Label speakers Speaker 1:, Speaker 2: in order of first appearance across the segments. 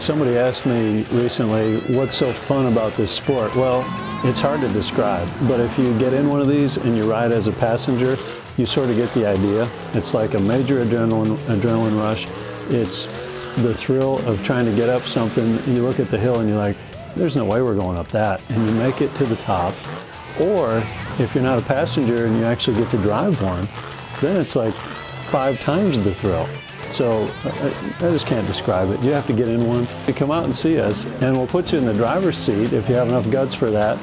Speaker 1: Somebody asked me recently, what's so fun about this sport? Well, it's hard to describe, but if you get in one of these and you ride as a passenger, you sort of get the idea. It's like a major adrenaline, adrenaline rush. It's the thrill of trying to get up something. You look at the hill and you're like, there's no way we're going up that. And you make it to the top. Or if you're not a passenger and you actually get to drive one, then it's like five times the thrill. So I, I, just can't describe it. You have to get in one. You come out and see us, and we'll put you in the driver's seat if you have enough guts for that,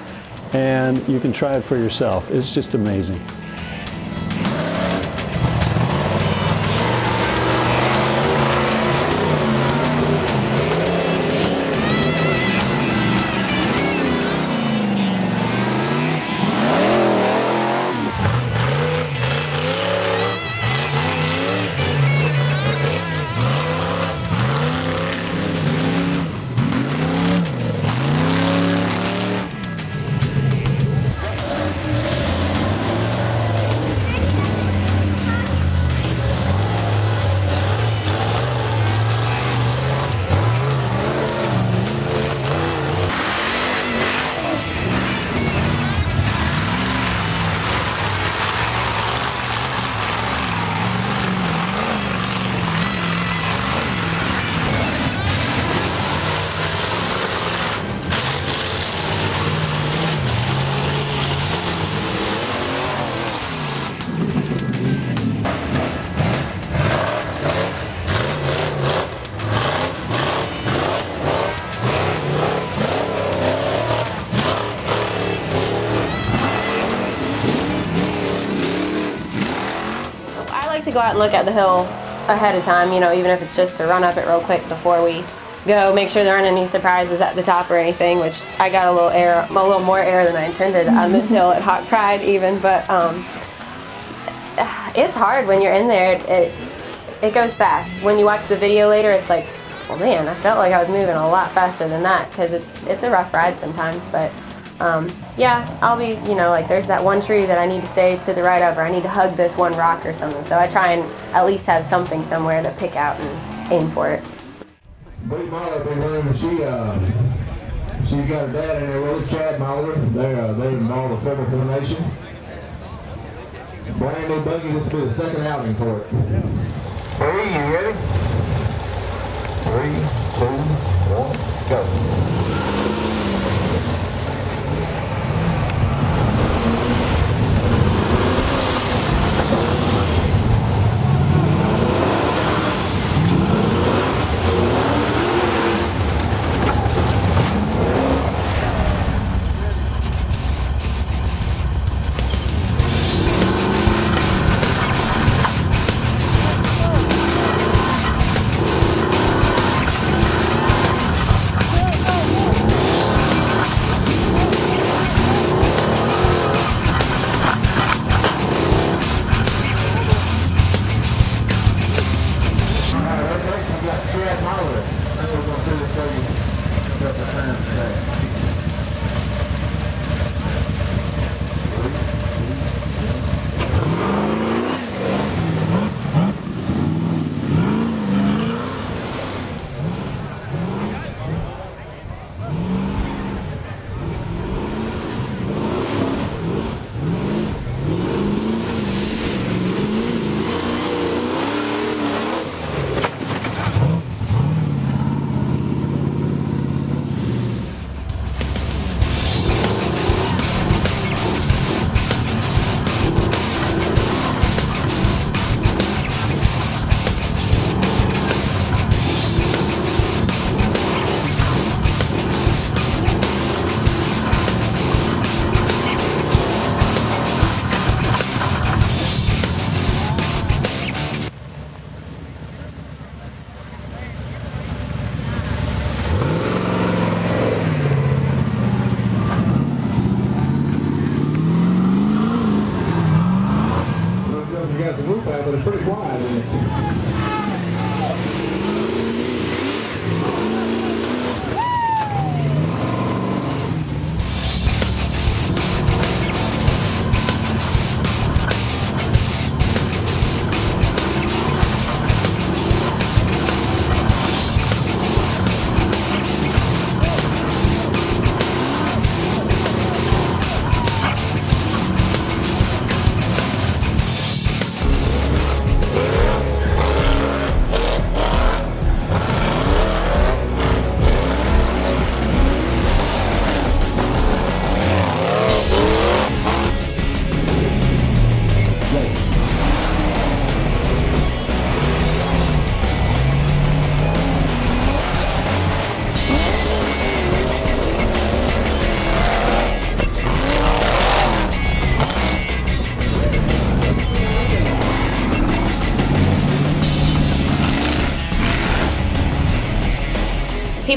Speaker 1: and you can try it for yourself. It's just amazing.
Speaker 2: Go out and look at the hill ahead of time, you know, even if it's just to run up it real quick before we go, make sure there aren't any surprises at the top or anything, which I got a little air, a little more air than I intended on this hill at Hawk Pride even, but um, it's hard when you're in there. It, it, it goes fast. When you watch the video later, it's like, well, man, I felt like I was moving a lot faster than that because it's it's a rough ride sometimes, but um, yeah, I'll be, you know, like there's that one tree that I need to stay to the right of, or I need to hug this one rock or something. So I try and at least have something somewhere to pick out and aim for it.
Speaker 3: Buddy Molitor been learning, she, uh, she's got her dad in there with her, Chad Molitor. They're, uh, they're involved with Federal Formation. Brand new buggy, this will be the second outing for it. Three, you ready? Three, two, one, go.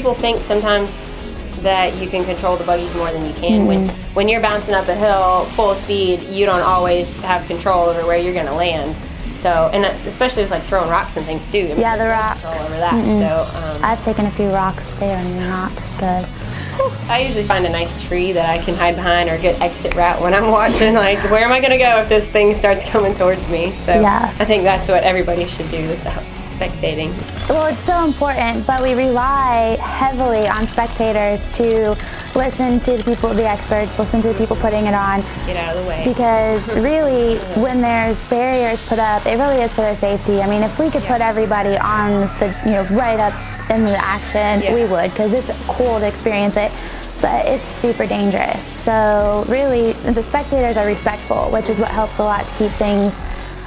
Speaker 2: People think sometimes that you can control the buggies more than you can. When when you're bouncing up a hill full speed, you don't always have control over where you're going to land. So, and especially with like throwing rocks and things too. I mean,
Speaker 4: Yeah, the rocks.
Speaker 2: Control over that. So, um,
Speaker 4: I've taken a few rocks. They are not good.
Speaker 2: I usually find a nice tree that I can hide behind or a good exit route when I'm watching. Like, where am I going to go if this thing starts coming towards me? So,
Speaker 4: Yeah.
Speaker 2: I think that's what everybody should do without spectating.
Speaker 4: Well, it's so important, but we rely heavily on spectators to listen to the people, the experts, listen to the people putting it on.
Speaker 2: Get out of the way.
Speaker 4: Because really, when there's barriers put up, it really is for their safety. I mean, if we could put everybody on the, you know, right up in the action,
Speaker 2: Yeah.
Speaker 4: we would, because it's cool to experience it. But it's super dangerous. So really, the spectators are respectful, which is what helps a lot to keep things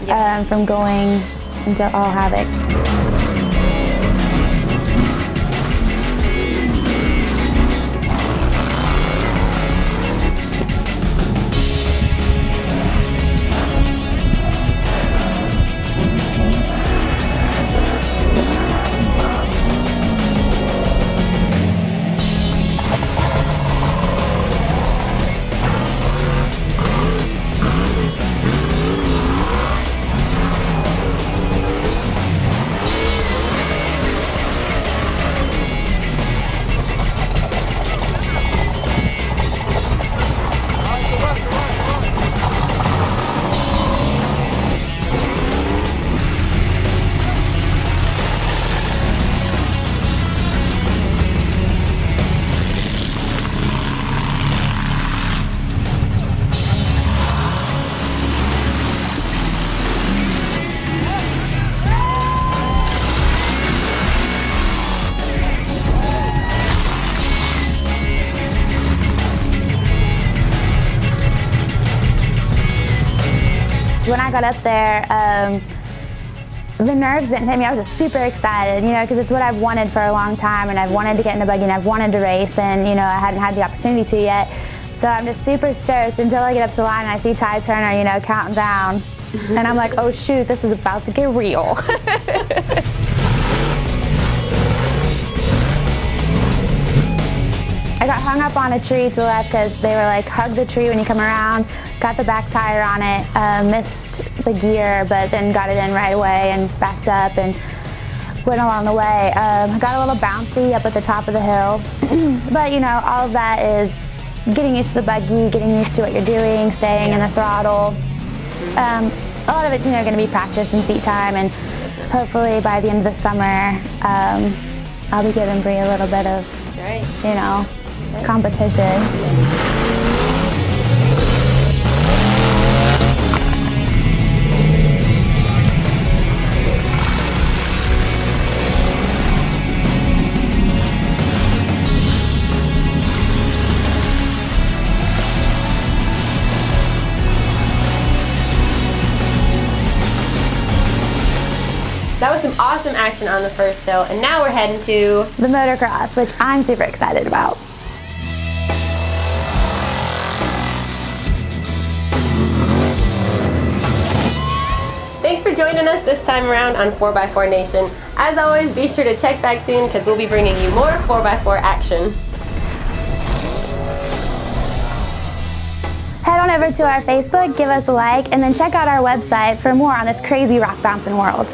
Speaker 2: Yeah.
Speaker 4: um, from going into all havoc. When I got up there, um, the nerves didn't hit me. I was just super excited, you know, because it's what I've wanted for a long time, and I've wanted to get in a buggy, and I've wanted to race, and you know, I hadn't had the opportunity to yet. So I'm just super stoked until I get up to the line and I see Ty Turner, you know, counting down, and I'm like, oh shoot, this is about to get real. I got hung up on a tree to the left because they were like, hug the tree when you come around. Got the back tire on it, uh, missed the gear, but then got it in right away and backed up and went along the way. Um, got a little bouncy up at the top of the hill. but you know, all of that is getting used to the buggy, getting used to what you're doing, staying in the throttle. Um, a lot of it's you know going to be practice and seat time, and hopefully by the end of the summer, um, I'll be giving Bree a little bit of
Speaker 2: Right.
Speaker 4: you know, competition.
Speaker 2: That was some awesome action on the first hill, and now we're heading to
Speaker 4: The motocross, which I'm super excited about.
Speaker 2: For joining us this time around on 4x4 Nation. As always, be sure to check back soon because we'll be bringing you more 4x4 action.
Speaker 4: Head on over to our Facebook, give us a like, and then check out our website for more on this crazy rock bouncing world.